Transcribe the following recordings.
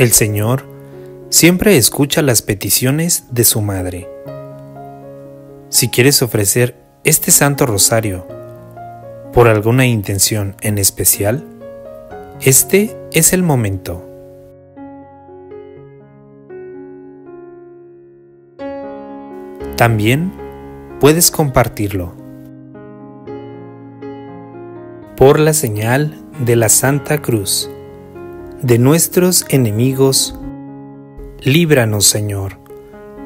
El Señor siempre escucha las peticiones de su madre. Si quieres ofrecer este Santo Rosario por alguna intención en especial, este es el momento. También puedes compartirlo por la señal de la Santa Cruz de nuestros enemigos, líbranos Señor,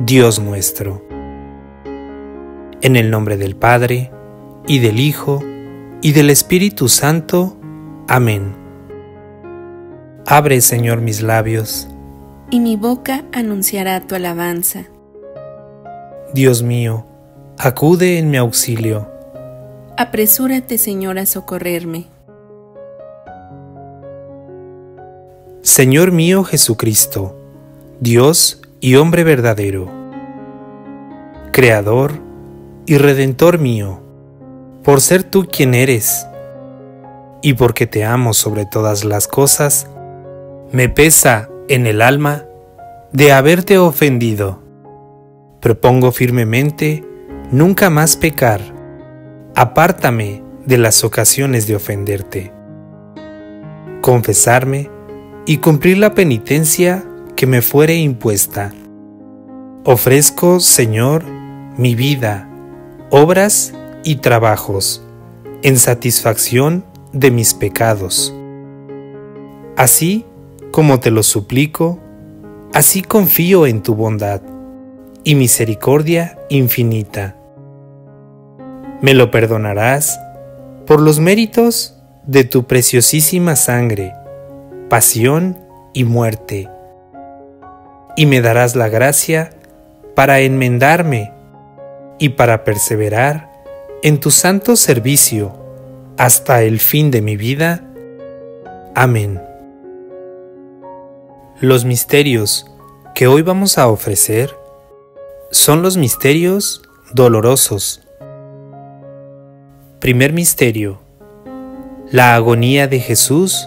Dios nuestro. En el nombre del Padre, y del Hijo, y del Espíritu Santo. Amén. Abre, Señor, mis labios. Y mi boca anunciará tu alabanza. Dios mío, acude en mi auxilio. Apresúrate, Señor, a socorrerme. Señor mío Jesucristo, Dios y hombre verdadero, Creador y Redentor mío, por ser tú quien eres, y porque te amo sobre todas las cosas, me pesa en el alma de haberte ofendido. Propongo firmemente nunca más pecar. Apártame de las ocasiones de ofenderte. Confesarme y cumplir la penitencia que me fuere impuesta. Ofrezco, Señor, mi vida, obras y trabajos, en satisfacción de mis pecados. Así como te lo suplico, así confío en tu bondad y misericordia infinita. Me lo perdonarás por los méritos de tu preciosísima sangre pasión y muerte. Y me darás la gracia para enmendarme y para perseverar en tu santo servicio hasta el fin de mi vida. Amén. Los misterios que hoy vamos a ofrecer son los misterios dolorosos. Primer misterio. La agonía de Jesús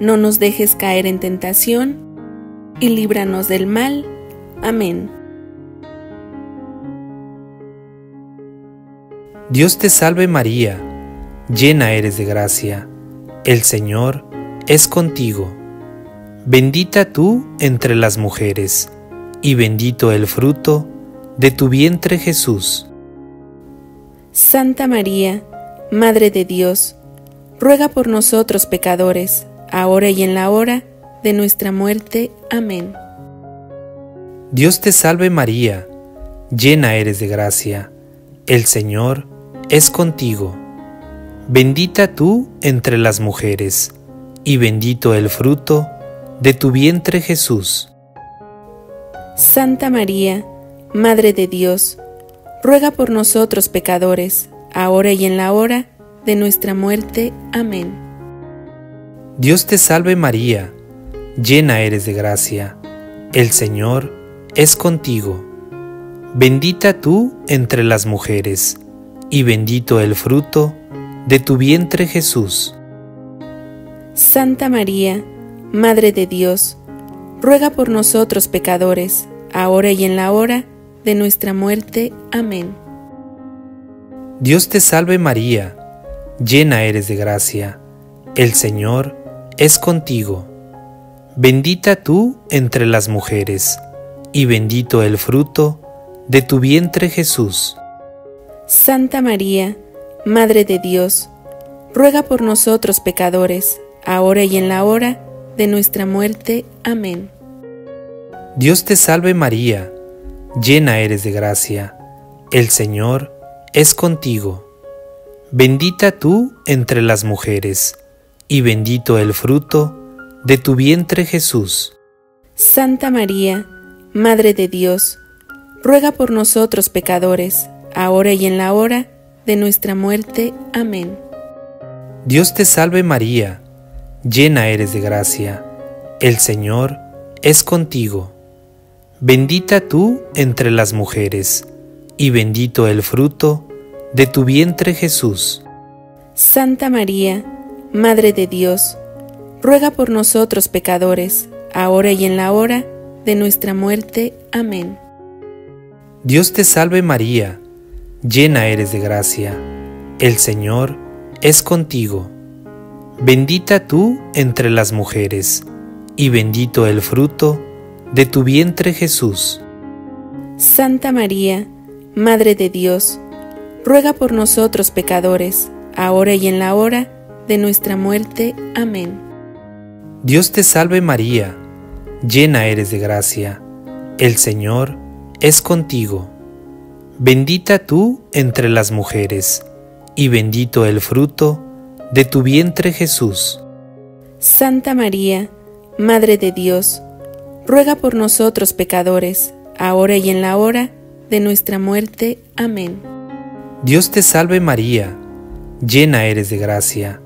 no nos dejes caer en tentación, y líbranos del mal. Amén. Dios te salve María, llena eres de gracia, el Señor es contigo. Bendita tú entre las mujeres, y bendito el fruto de tu vientre Jesús. Santa María, Madre de Dios, ruega por nosotros pecadores, ahora y en la hora de nuestra muerte. Amén. Dios te salve María, llena eres de gracia, el Señor es contigo. Bendita tú entre las mujeres, y bendito el fruto de tu vientre Jesús. Santa María, Madre de Dios, ruega por nosotros pecadores, ahora y en la hora de nuestra muerte. Amén. Dios te salve María, llena eres de gracia, el Señor es contigo. Bendita tú entre las mujeres, y bendito el fruto de tu vientre Jesús. Santa María, Madre de Dios, ruega por nosotros pecadores, ahora y en la hora de nuestra muerte. Amén. Dios te salve María, llena eres de gracia, el Señor es contigo. Bendita tú entre las mujeres, y bendito el fruto de tu vientre Jesús. Santa María, Madre de Dios, ruega por nosotros pecadores, ahora y en la hora de nuestra muerte. Amén. Dios te salve María, llena eres de gracia, el Señor es contigo. Bendita tú entre las mujeres, y bendito el fruto de tu vientre Jesús. Santa María, Madre de Dios, ruega por nosotros pecadores, ahora y en la hora de nuestra muerte. Amén. Dios te salve María, llena eres de gracia, el Señor es contigo. Bendita tú entre las mujeres, y bendito el fruto de tu vientre Jesús. Santa María, Madre de Dios, ruega por nosotros pecadores, ahora y en la hora de nuestra muerte. Amén. Dios te salve María, llena eres de gracia, el Señor es contigo. Bendita tú entre las mujeres, y bendito el fruto de tu vientre Jesús. Santa María, Madre de Dios, ruega por nosotros pecadores, ahora y en la hora de nuestra muerte. Amén. Dios te salve María, llena eres de gracia, el Señor es contigo. Bendita tú entre las mujeres, y bendito el fruto de tu vientre Jesús. Santa María, Madre de Dios, ruega por nosotros pecadores, ahora y en la hora de nuestra muerte. Amén. Dios te salve María, llena eres de gracia,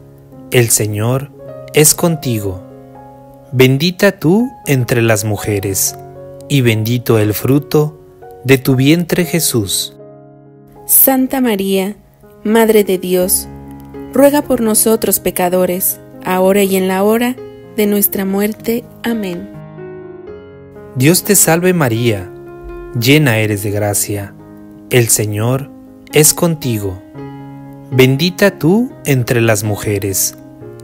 el Señor es contigo. Bendita tú entre las mujeres, y bendito el fruto de tu vientre Jesús. Santa María, Madre de Dios, ruega por nosotros pecadores, ahora y en la hora de nuestra muerte. Amén. Dios te salve María, llena eres de gracia, el Señor es contigo. Bendita tú entre las mujeres,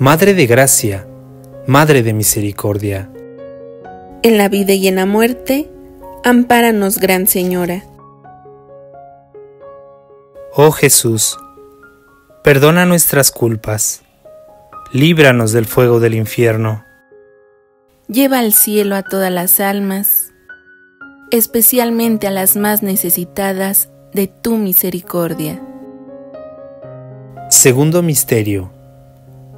Madre de Gracia, Madre de Misericordia. En la vida y en la muerte, ampáranos, Gran Señora. Oh Jesús, perdona nuestras culpas, líbranos del fuego del infierno. Lleva al cielo a todas las almas, especialmente a las más necesitadas de tu misericordia. Segundo Misterio.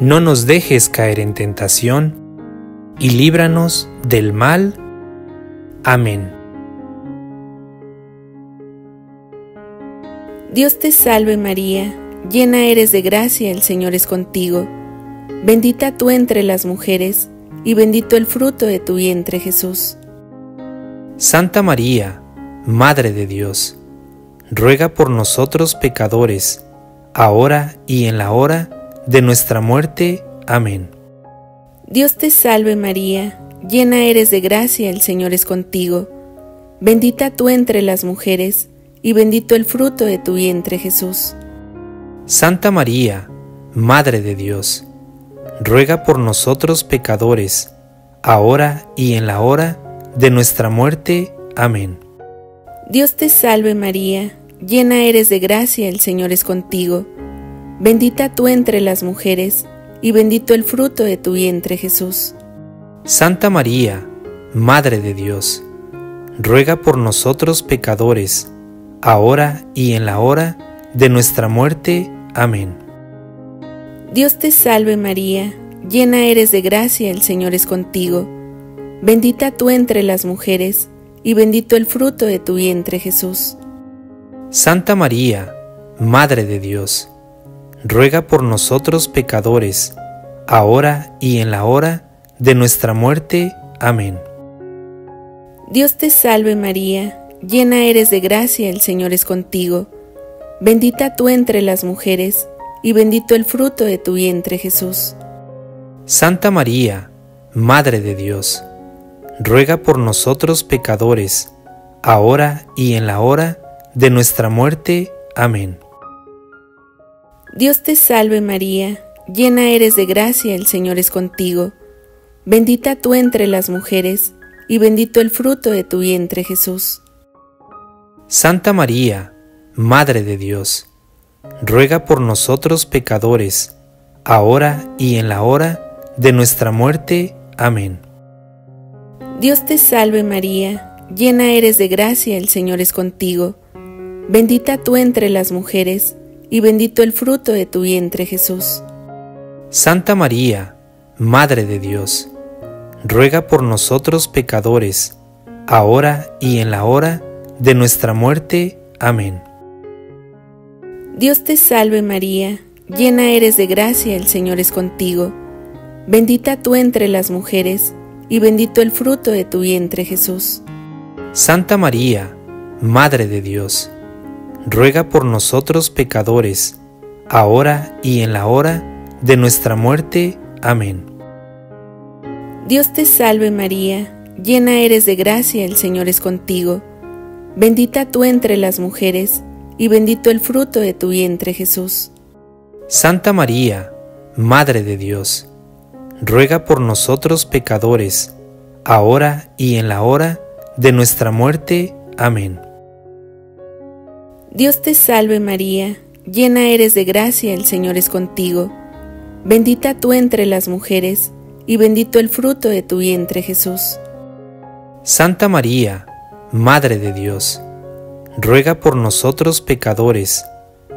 No nos dejes caer en tentación, y líbranos del mal. Amén. Dios te salve María, llena eres de gracia, el Señor es contigo. Bendita tú entre las mujeres, y bendito el fruto de tu vientre Jesús. Santa María, Madre de Dios, ruega por nosotros pecadores, ahora y en la hora de nuestra muerte. Amén. Dios te salve María, llena eres de gracia, el Señor es contigo. Bendita tú entre las mujeres, y bendito el fruto de tu vientre Jesús. Santa María, Madre de Dios, ruega por nosotros pecadores, ahora y en la hora de nuestra muerte. Amén. Dios te salve María, llena eres de gracia, el Señor es contigo. Bendita tú entre las mujeres, y bendito el fruto de tu vientre Jesús. Santa María, Madre de Dios, ruega por nosotros pecadores, ahora y en la hora de nuestra muerte. Amén. Dios te salve María, llena eres de gracia, el Señor es contigo. Bendita tú entre las mujeres, y bendito el fruto de tu vientre Jesús. Santa María, Madre de Dios, ruega por nosotros pecadores, ahora y en la hora de nuestra muerte. Amén. Dios te salve María, llena eres de gracia, el Señor es contigo. Bendita tú entre las mujeres, y bendito el fruto de tu vientre Jesús. Santa María, Madre de Dios, ruega por nosotros pecadores, ahora y en la hora de nuestra muerte. Amén. Dios te salve María, llena eres de gracia, el Señor es contigo. Bendita tú entre las mujeres, y bendito el fruto de tu vientre Jesús. Santa María, Madre de Dios, ruega por nosotros pecadores, ahora y en la hora de nuestra muerte. Amén. Dios te salve María, llena eres de gracia, el Señor es contigo. Bendita tú entre las mujeres, y bendito el fruto de tu vientre Jesús. Santa María, Madre de Dios, ruega por nosotros pecadores, ahora y en la hora de nuestra muerte. Amén. Dios te salve María, llena eres de gracia, el Señor es contigo. Bendita tú entre las mujeres, y bendito el fruto de tu vientre Jesús. Santa María, Madre de Dios, ruega por nosotros pecadores, ahora y en la hora de nuestra muerte. Amén. Dios te salve María, llena eres de gracia, el Señor es contigo. Bendita tú entre las mujeres, y bendito el fruto de tu vientre Jesús. Santa María, Madre de Dios, ruega por nosotros pecadores, ahora y en la hora de nuestra muerte. Amén. Dios te salve María, llena eres de gracia, el Señor es contigo. Bendita tú entre las mujeres, y bendito el fruto de tu vientre Jesús. Santa María, Madre de Dios, ruega por nosotros pecadores,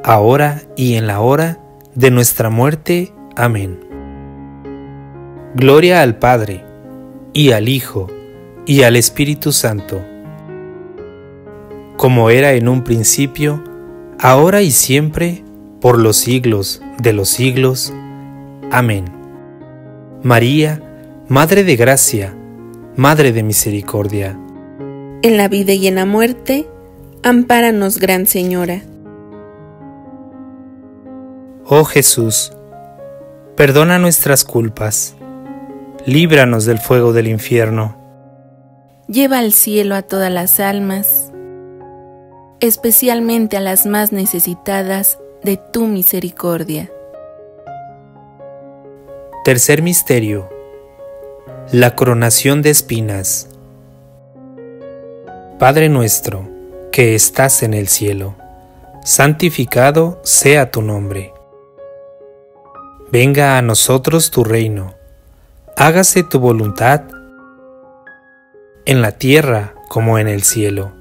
ahora y en la hora de nuestra muerte. Amén. Gloria al Padre, y al Hijo, y al Espíritu Santo como era en un principio, ahora y siempre, por los siglos de los siglos. Amén. María, Madre de Gracia, Madre de Misericordia. En la vida y en la muerte, ampáranos, Gran Señora. Oh Jesús, perdona nuestras culpas, líbranos del fuego del infierno. Lleva al cielo a todas las almas especialmente a las más necesitadas de tu misericordia. Tercer Misterio. La coronación de espinas. Padre nuestro, que estás en el cielo, santificado sea tu nombre. Venga a nosotros tu reino, hágase tu voluntad en la tierra como en el cielo.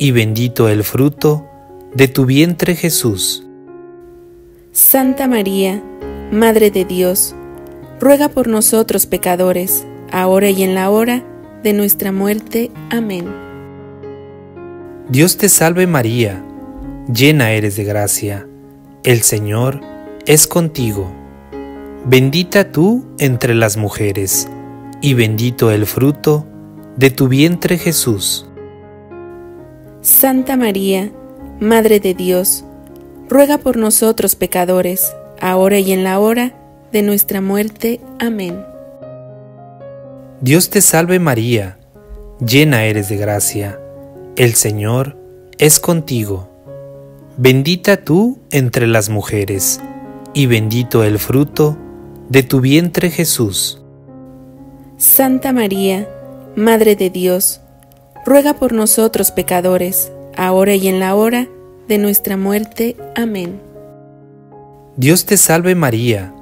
y bendito el fruto de tu vientre Jesús. Santa María, Madre de Dios, ruega por nosotros pecadores, ahora y en la hora de nuestra muerte. Amén. Dios te salve María, llena eres de gracia, el Señor es contigo. Bendita tú entre las mujeres, y bendito el fruto de tu vientre Jesús. Santa María, Madre de Dios, ruega por nosotros pecadores, ahora y en la hora de nuestra muerte. Amén. Dios te salve María, llena eres de gracia, el Señor es contigo. Bendita tú entre las mujeres, y bendito el fruto de tu vientre Jesús. Santa María, Madre de Dios, ruega por nosotros pecadores, ahora y en la hora de nuestra muerte. Amén. Dios te salve María,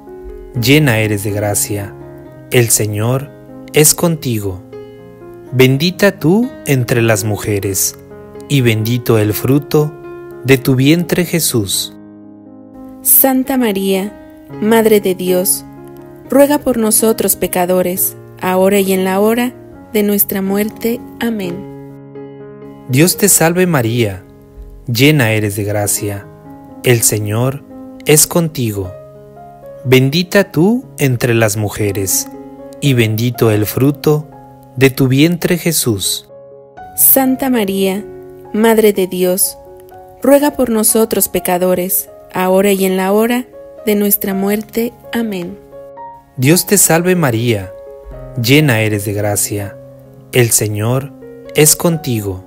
llena eres de gracia, el Señor es contigo. bendita tú entre las mujeres, y bendito el fruto de tu vientre Jesús. Santa María, Madre de Dios, ruega por nosotros pecadores, ahora y en la hora de nuestra muerte. Amén. Dios te salve María, llena eres de gracia, el Señor es contigo. Bendita tú entre las mujeres, y bendito el fruto de tu vientre Jesús. Santa María, Madre de Dios, ruega por nosotros pecadores, ahora y en la hora de nuestra muerte. Amén. Dios te salve María, llena eres de gracia, el Señor es contigo.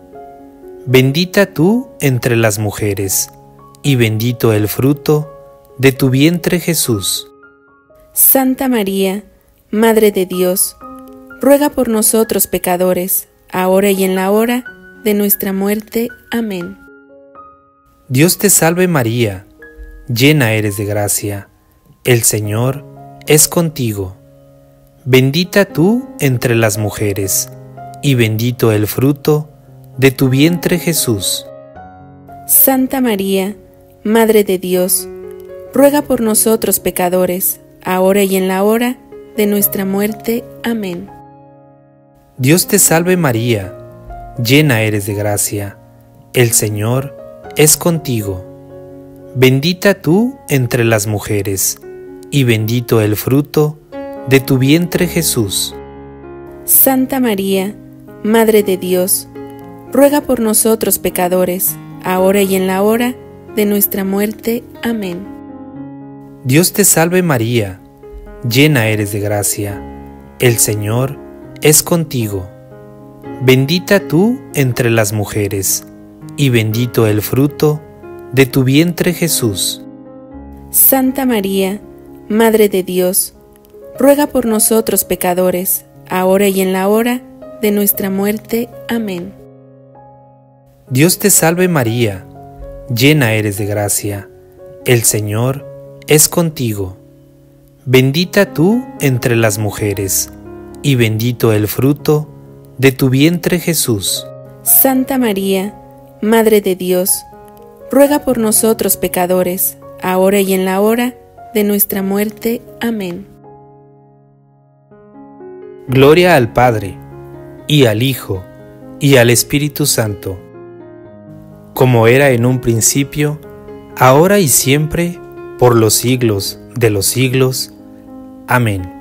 Bendita tú entre las mujeres, y bendito el fruto de tu vientre Jesús. Santa María, Madre de Dios, ruega por nosotros pecadores, ahora y en la hora de nuestra muerte. Amén. Dios te salve María, llena eres de gracia, el Señor es contigo. Bendita tú entre las mujeres, y bendito el fruto de tu vientre Jesús. Santa María, Madre de Dios, ruega por nosotros pecadores, ahora y en la hora de nuestra muerte. Amén. Dios te salve María, llena eres de gracia, el Señor es contigo. Bendita tú entre las mujeres, y bendito el fruto de tu vientre Jesús. Santa María, Madre de Dios, ruega por nosotros pecadores, ahora y en la hora de nuestra muerte. Amén. Dios te salve María, llena eres de gracia, el Señor es contigo. Bendita tú entre las mujeres, y bendito el fruto de tu vientre Jesús. Santa María, Madre de Dios, ruega por nosotros pecadores, ahora y en la hora de nuestra muerte. Amén. Dios te salve María, llena eres de gracia, el Señor es contigo. Bendita tú entre las mujeres, y bendito el fruto de tu vientre Jesús. Santa María, Madre de Dios, ruega por nosotros pecadores, ahora y en la hora de nuestra muerte. Amén. Gloria al Padre, y al Hijo, y al Espíritu Santo, como era en un principio, ahora y siempre, por los siglos de los siglos. Amén.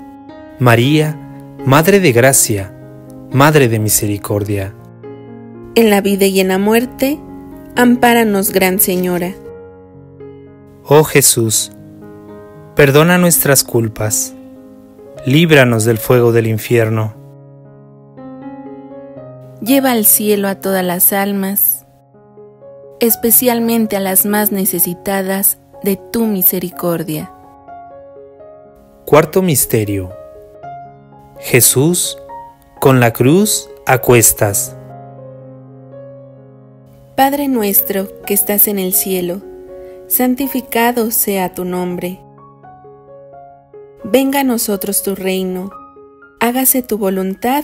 María, Madre de Gracia, Madre de Misericordia. En la vida y en la muerte, ampáranos, Gran Señora. Oh Jesús, perdona nuestras culpas, líbranos del fuego del infierno. Lleva al cielo a todas las almas, especialmente a las más necesitadas de tu misericordia. Cuarto Misterio. Jesús con la cruz a cuestas. Padre nuestro que estás en el cielo, santificado sea tu nombre. Venga a nosotros tu reino, hágase tu voluntad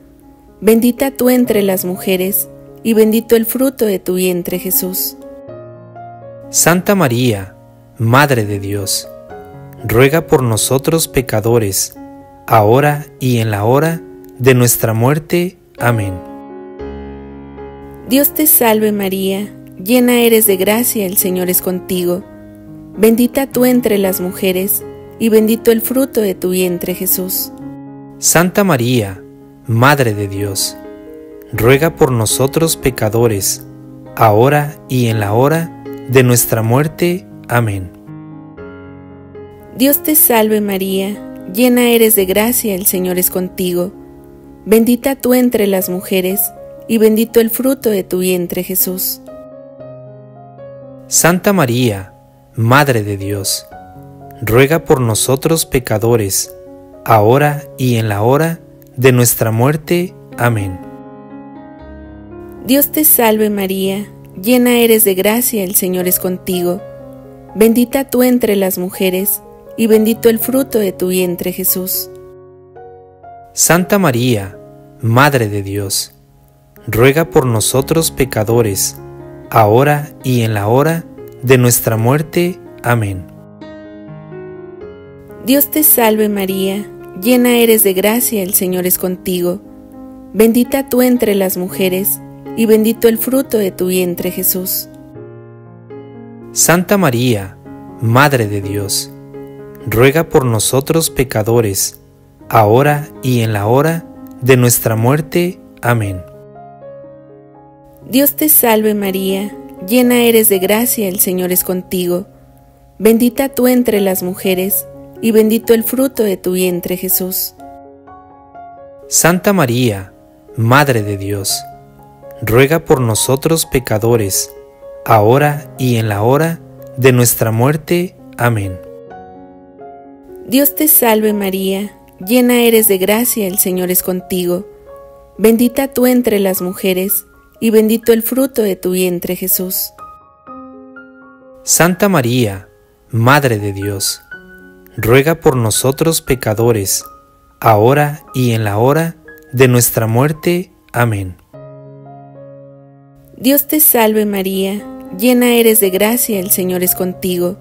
Bendita tú entre las mujeres, y bendito el fruto de tu vientre Jesús. Santa María, Madre de Dios, ruega por nosotros pecadores, ahora y en la hora de nuestra muerte. Amén. Dios te salve María, llena eres de gracia, el Señor es contigo. Bendita tú entre las mujeres, y bendito el fruto de tu vientre Jesús. Santa María, Madre de Dios, ruega por nosotros pecadores, ahora y en la hora de nuestra muerte. Amén. Dios te salve María, llena eres de gracia, el Señor es contigo. Bendita tú entre las mujeres, y bendito el fruto de tu vientre Jesús. Santa María, Madre de Dios, ruega por nosotros pecadores, ahora y en la hora de nuestra muerte. Amén. Dios te salve María, llena eres de gracia, el Señor es contigo, bendita tú entre las mujeres, y bendito el fruto de tu vientre Jesús. Santa María, Madre de Dios, ruega por nosotros pecadores, ahora y en la hora de nuestra muerte. Amén. Dios te salve María, llena eres de gracia, el Señor es contigo, bendita tú entre las mujeres, y bendito el fruto de tu vientre Jesús. Santa María, Madre de Dios, ruega por nosotros pecadores, ahora y en la hora de nuestra muerte. Amén. Dios te salve María, llena eres de gracia, el Señor es contigo, bendita tú entre las mujeres, y bendito el fruto de tu vientre Jesús. Santa María, Madre de Dios, ruega por nosotros pecadores, ahora y en la hora de nuestra muerte. Amén. Dios te salve María, llena eres de gracia, el Señor es contigo, bendita tú entre las mujeres, y bendito el fruto de tu vientre Jesús. Santa María, Madre de Dios, ruega por nosotros pecadores, ahora y en la hora de nuestra muerte. Amén. Dios te salve María, llena eres de gracia, el Señor es contigo,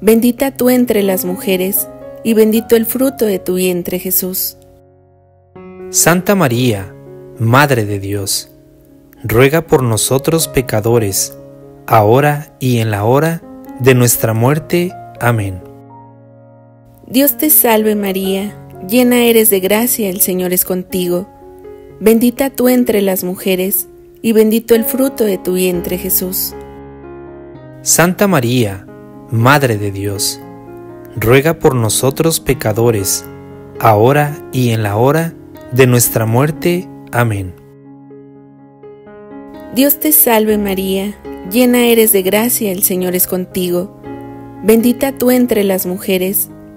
bendita tú entre las mujeres, y bendito el fruto de tu vientre Jesús. Santa María, Madre de Dios, ruega por nosotros pecadores, ahora y en la hora de nuestra muerte. Amén. Dios te salve María, llena eres de gracia, el Señor es contigo, bendita tú entre las mujeres, y bendito el fruto de tu vientre Jesús. Santa María, Madre de Dios, ruega por nosotros pecadores, ahora y en la hora de nuestra muerte. Amén. Dios te salve María, llena eres de gracia, el Señor es contigo, bendita tú entre las mujeres,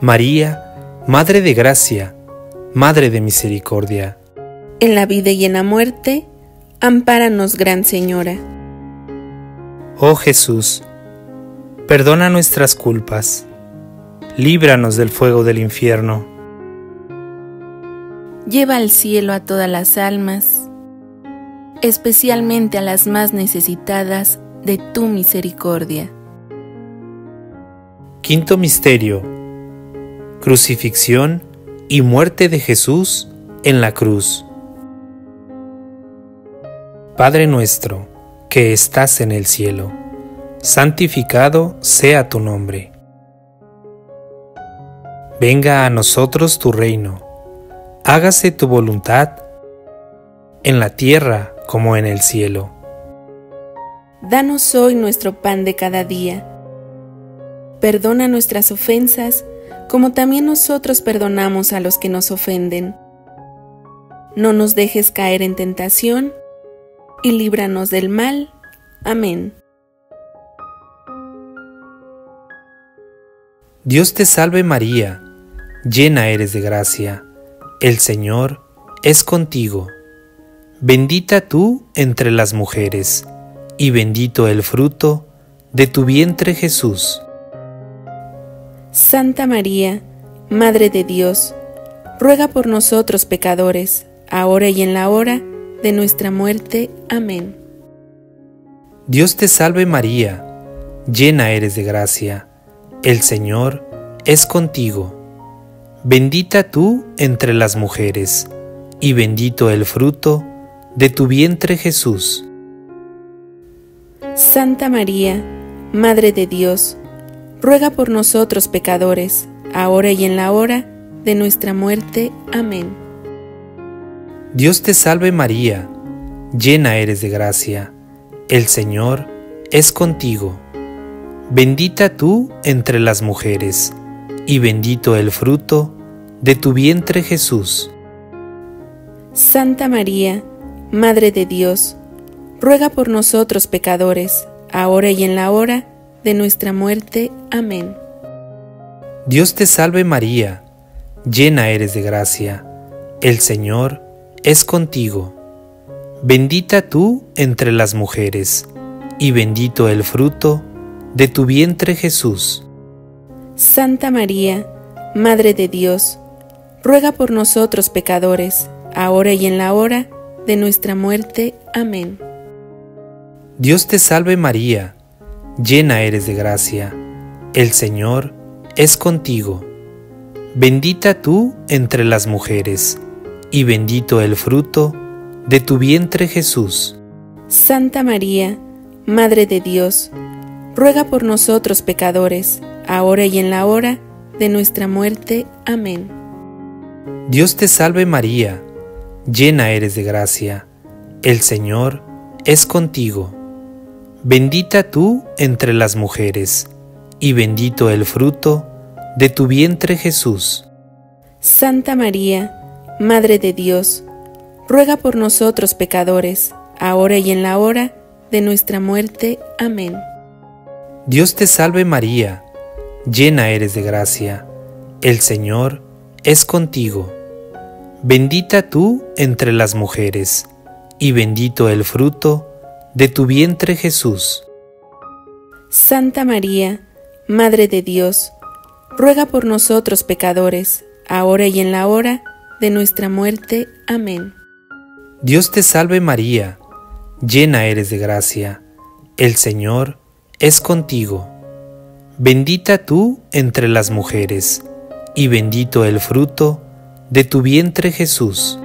María, Madre de Gracia, Madre de Misericordia. En la vida y en la muerte, ampáranos, Gran Señora. Oh Jesús, perdona nuestras culpas líbranos del fuego del infierno. Lleva al cielo a todas las almas, especialmente a las más necesitadas de tu misericordia. Quinto Misterio. Crucifixión y muerte de Jesús en la cruz. Padre nuestro, que estás en el cielo, santificado sea tu nombre Venga a nosotros tu reino, hágase tu voluntad en la tierra como en el cielo. Danos hoy nuestro pan de cada día. Perdona nuestras ofensas, como también nosotros perdonamos a los que nos ofenden. No nos dejes caer en tentación, y líbranos del mal. Amén. Dios te salve María llena eres de gracia, el Señor es contigo. Bendita tú entre las mujeres, y bendito el fruto de tu vientre Jesús. Santa María, Madre de Dios, ruega por nosotros pecadores, ahora y en la hora de nuestra muerte. Amén. Dios te salve María, llena eres de gracia, el Señor es contigo Bendita tú entre las mujeres, y bendito el fruto de tu vientre Jesús. Santa María, Madre de Dios, ruega por nosotros pecadores, ahora y en la hora de nuestra muerte. Amén. Dios te salve María, llena eres de gracia, el Señor es contigo. Bendita tú entre las mujeres, y bendito el fruto de tu vientre Jesús. Santa María, Madre de Dios, ruega por nosotros pecadores, ahora y en la hora de nuestra muerte. Amén. Dios te salve María, llena eres de gracia, el Señor es contigo. Bendita tú entre las mujeres, y bendito el fruto de tu vientre Jesús. Santa María, Madre de Dios, ruega por nosotros pecadores, ahora y en la hora de nuestra muerte. Amén. Dios te salve María, llena eres de gracia, el Señor es contigo. Bendita tú entre las mujeres, y bendito el fruto de tu vientre Jesús. Santa María, Madre de Dios, ruega por nosotros pecadores, ahora y en la hora de nuestra muerte. Amén. Dios te salve María, llena eres de gracia, el Señor es contigo. Bendita tú entre las mujeres, y bendito el fruto de tu vientre Jesús. Santa María, Madre de Dios, ruega por nosotros pecadores, ahora y en la hora de nuestra muerte. Amén. Dios te salve María, llena eres de gracia, el Señor es contigo. Bendita tú entre las mujeres, y bendito el fruto de tu vientre Jesús. Santa María, Madre de Dios, ruega por nosotros pecadores, ahora y en la hora de nuestra muerte. Amén. Dios te salve María, llena eres de gracia, el Señor es contigo. Bendita tú entre las mujeres, y bendito el fruto de tu vientre Jesús.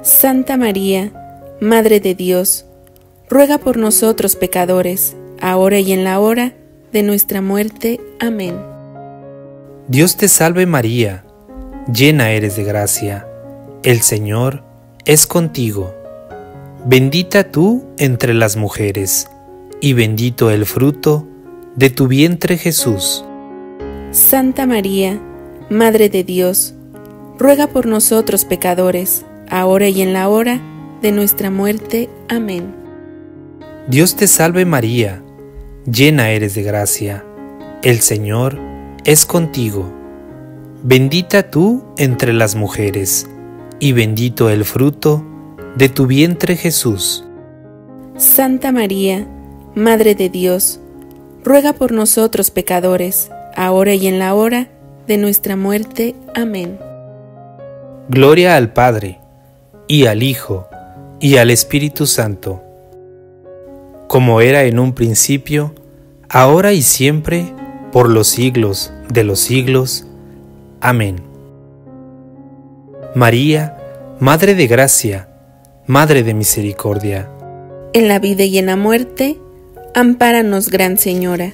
Santa María, Madre de Dios, ruega por nosotros pecadores, ahora y en la hora de nuestra muerte. Amén. Dios te salve María, llena eres de gracia, el Señor es contigo. Bendita tú entre las mujeres, y bendito el fruto de tu vientre Jesús. Santa María, Madre de Dios, ruega por nosotros pecadores, ahora y en la hora de nuestra muerte. Amén. Dios te salve María, llena eres de gracia, el Señor es contigo. Bendita tú entre las mujeres, y bendito el fruto de tu vientre Jesús. Santa María, Madre de Dios, ruega por nosotros pecadores, ahora y en la hora de nuestra muerte. Amén. Gloria al Padre, y al Hijo, y al Espíritu Santo, como era en un principio, ahora y siempre, por los siglos de los siglos. Amén. María, Madre de Gracia, Madre de Misericordia. En la vida y en la muerte, ampáranos, Gran Señora.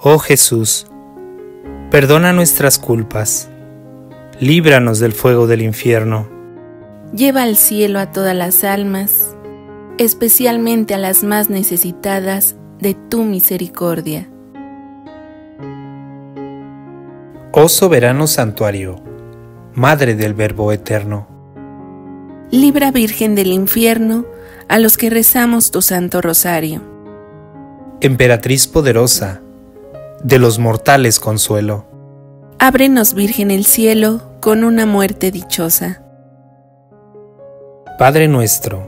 Oh Jesús, perdona nuestras culpas líbranos del fuego del infierno. Lleva al cielo a todas las almas, especialmente a las más necesitadas de tu misericordia. Oh soberano santuario, Madre del Verbo Eterno. Libra Virgen del infierno a los que rezamos tu Santo Rosario. Emperatriz poderosa, de los mortales consuelo. Ábrenos, Virgen, el cielo con una muerte dichosa. Padre nuestro,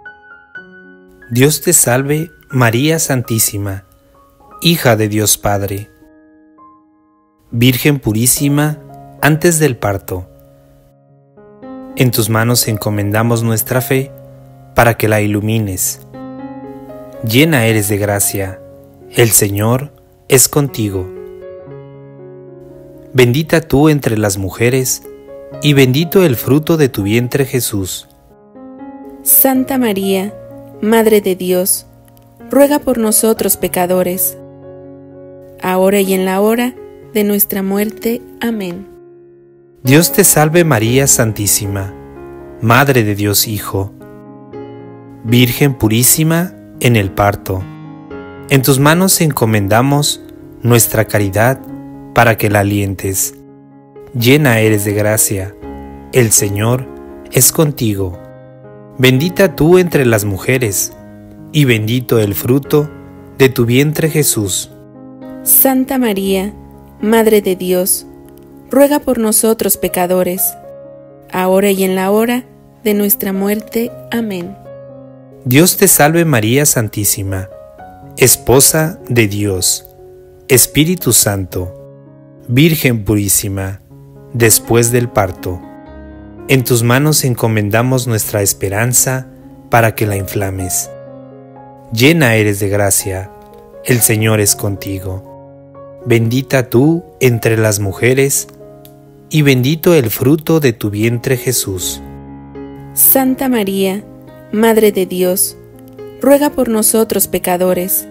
Dios te salve, María Santísima, hija de Dios Padre. Virgen purísima, antes del parto. En tus manos encomendamos nuestra fe para que la ilumines. Llena eres de gracia, el Señor es contigo. Bendita tú entre las mujeres, y bendito el fruto de tu vientre Jesús. Santa María, Madre de Dios, ruega por nosotros pecadores, ahora y en la hora de nuestra muerte. Amén. Dios te salve María Santísima, Madre de Dios Hijo, Virgen purísima en el parto. En tus manos encomendamos nuestra caridad para que la alientes llena eres de gracia, el Señor es contigo. Bendita tú entre las mujeres, y bendito el fruto de tu vientre Jesús. Santa María, Madre de Dios, ruega por nosotros pecadores, ahora y en la hora de nuestra muerte. Amén. Dios te salve María Santísima, Esposa de Dios, Espíritu Santo, Virgen purísima después del parto. En tus manos encomendamos nuestra esperanza para que la inflames. Llena eres de gracia, el Señor es contigo. Bendita tú entre las mujeres, y bendito el fruto de tu vientre Jesús. Santa María, Madre de Dios, ruega por nosotros pecadores,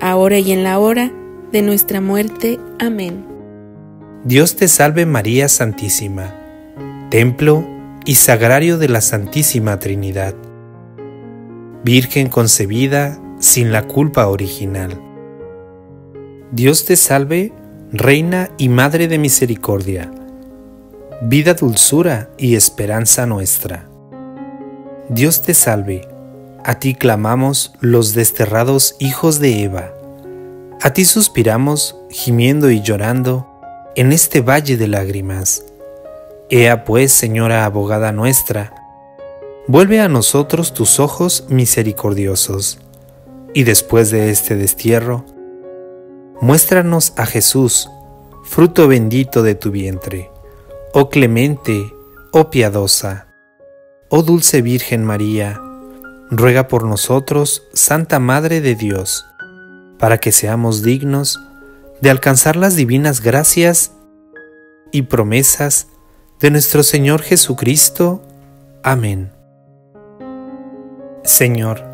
ahora y en la hora de nuestra muerte. Amén. Dios te salve María Santísima, templo y sagrario de la Santísima Trinidad, Virgen concebida sin la culpa original. Dios te salve, Reina y Madre de Misericordia, vida, dulzura y esperanza nuestra. Dios te salve, a ti clamamos los desterrados hijos de Eva, a ti suspiramos, gimiendo y llorando, en este valle de lágrimas. Ea pues, Señora abogada nuestra, vuelve a nosotros tus ojos misericordiosos, y después de este destierro, muéstranos a Jesús, fruto bendito de tu vientre, oh clemente, oh piadosa, oh dulce Virgen María, ruega por nosotros, Santa Madre de Dios, para que seamos dignos de alcanzar las divinas gracias y promesas de nuestro Señor Jesucristo. Amén. Señor,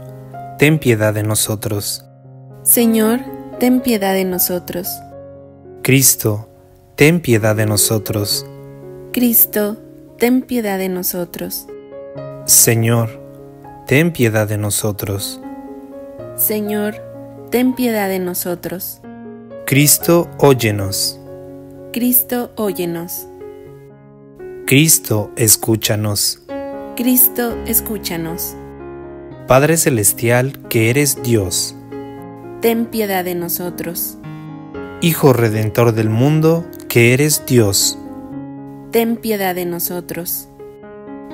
ten piedad de nosotros. Señor, ten piedad de nosotros. Cristo, ten piedad de nosotros. Cristo, ten piedad de nosotros. Señor, ten piedad de nosotros. Señor, ten piedad de nosotros. Cristo, óyenos. Cristo, óyenos. Cristo, escúchanos. Cristo, escúchanos. Padre Celestial, que eres Dios. Ten piedad de nosotros. Hijo Redentor del mundo, que eres Dios. Ten piedad de nosotros.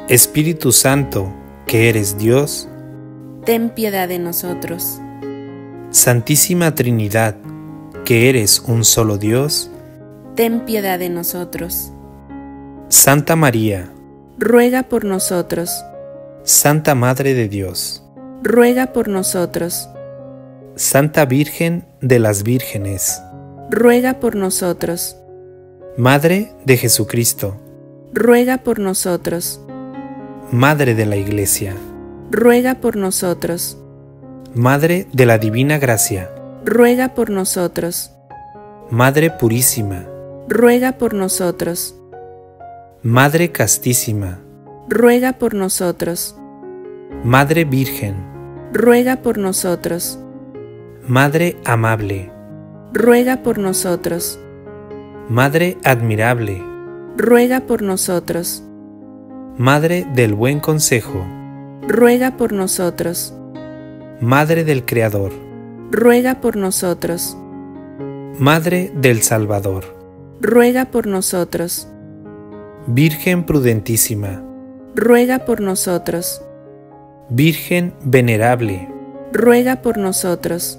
Espíritu Santo, que eres Dios. Ten piedad de nosotros. Santísima Trinidad, que eres un solo Dios, ten piedad de nosotros. Santa María, ruega por nosotros. Santa Madre de Dios, ruega por nosotros. Santa Virgen de las Vírgenes, ruega por nosotros. Madre de Jesucristo, ruega por nosotros. Madre de la Iglesia, ruega por nosotros. Madre de la Divina Gracia, ruega por nosotros. Madre Purísima, ruega por nosotros. Madre Castísima, ruega por nosotros. Madre Virgen, ruega por nosotros. Madre Amable, ruega por nosotros. Madre Admirable, ruega por nosotros. Madre del Buen Consejo, ruega por nosotros. Madre del Creador, ruega por nosotros. Madre del Salvador, ruega por nosotros. Virgen prudentísima, ruega por nosotros. Virgen venerable, ruega por nosotros.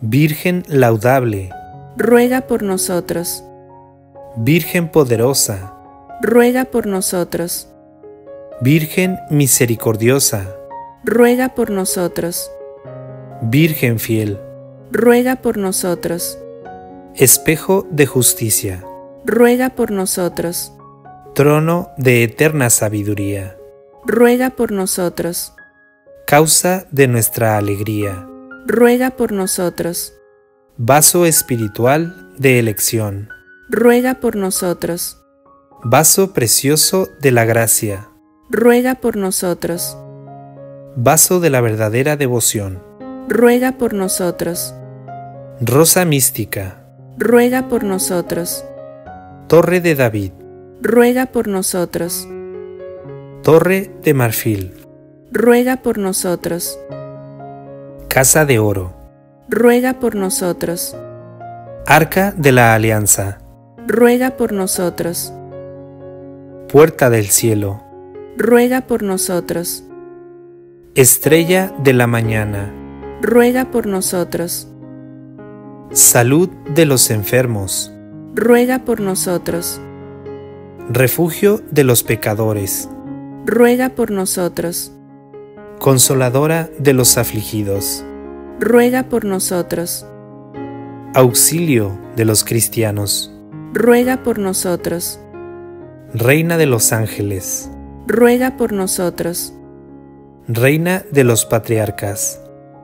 Virgen laudable, ruega por nosotros. Virgen poderosa, ruega por nosotros. Virgen misericordiosa, ruega por nosotros. Virgen fiel, ruega por nosotros. Espejo de justicia, ruega por nosotros. Trono de eterna sabiduría, ruega por nosotros. Causa de nuestra alegría, ruega por nosotros. Vaso espiritual de elección, ruega por nosotros. Vaso precioso de la gracia, ruega por nosotros. Vaso de la verdadera devoción, ruega por nosotros. Rosa mística, ruega por nosotros. Torre de David, ruega por nosotros. Torre de marfil, ruega por nosotros. Casa de oro, ruega por nosotros. Arca de la alianza, ruega por nosotros. Puerta del cielo, ruega por nosotros. Estrella de la mañana, ruega por nosotros. Salud de los enfermos, ruega por nosotros. Refugio de los pecadores, ruega por nosotros. Consoladora de los afligidos, ruega por nosotros. Auxilio de los cristianos, ruega por nosotros. Reina de los ángeles, ruega por nosotros. Reina de los patriarcas,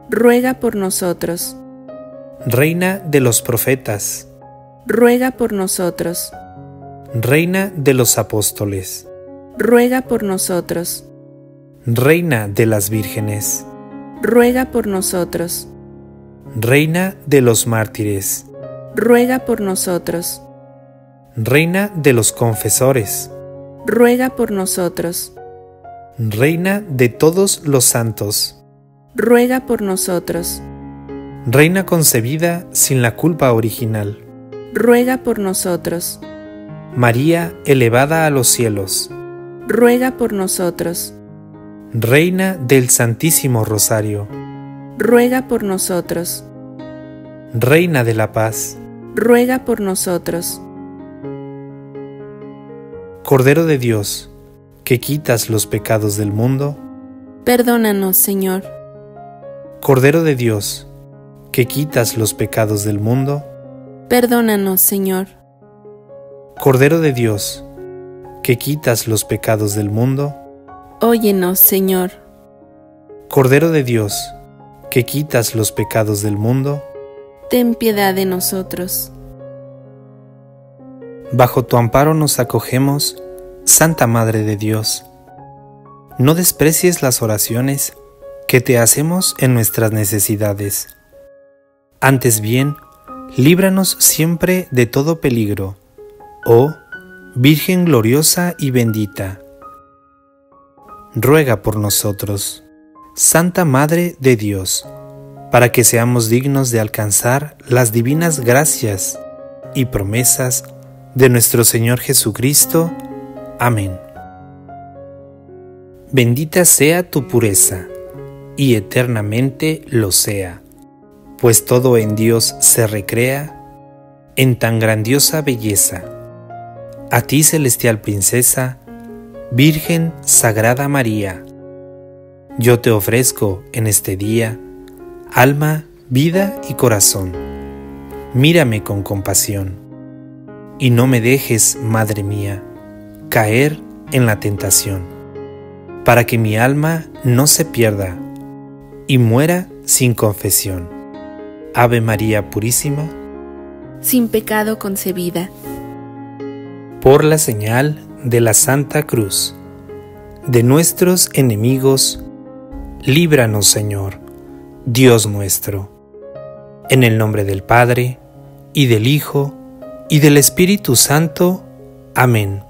ruega por nosotros. Reina de los profetas, ruega por nosotros. Reina de los apóstoles, ruega por nosotros. Reina de las vírgenes, ruega por nosotros. Reina de los mártires, ruega por nosotros. Reina de los confesores, ruega por nosotros. Reina de todos los santos, ruega por nosotros. Reina concebida sin la culpa original, ruega por nosotros. María elevada a los cielos, ruega por nosotros. Reina del Santísimo Rosario, ruega por nosotros. Reina de la paz, ruega por nosotros. Cordero de Dios, que quitas los pecados del mundo, perdónanos, Señor. Cordero de Dios, que quitas los pecados del mundo, perdónanos, Señor. Cordero de Dios, que quitas los pecados del mundo, óyenos, Señor. Cordero de Dios, que quitas los pecados del mundo, ten piedad de nosotros. Bajo tu amparo nos acogemos, Santa Madre de Dios. No desprecies las oraciones que te hacemos en nuestras necesidades. Antes bien, líbranos siempre de todo peligro, oh Virgen gloriosa y bendita. Ruega por nosotros, Santa Madre de Dios, para que seamos dignos de alcanzar las divinas gracias y promesas de nuestro Señor Jesucristo. Amén. Bendita sea tu pureza, y eternamente lo sea, pues todo en Dios se recrea en tan grandiosa belleza. A ti, celestial princesa, Virgen Sagrada María, yo te ofrezco en este día alma, vida y corazón. Mírame con compasión y no me dejes, Madre mía, caer en la tentación, para que mi alma no se pierda y muera sin confesión. Ave María Purísima, sin pecado concebida. Por la señal de la Santa Cruz, de nuestros enemigos, líbranos Señor, Dios nuestro. En el nombre del Padre, y del Hijo, y del Espíritu Santo. Amén.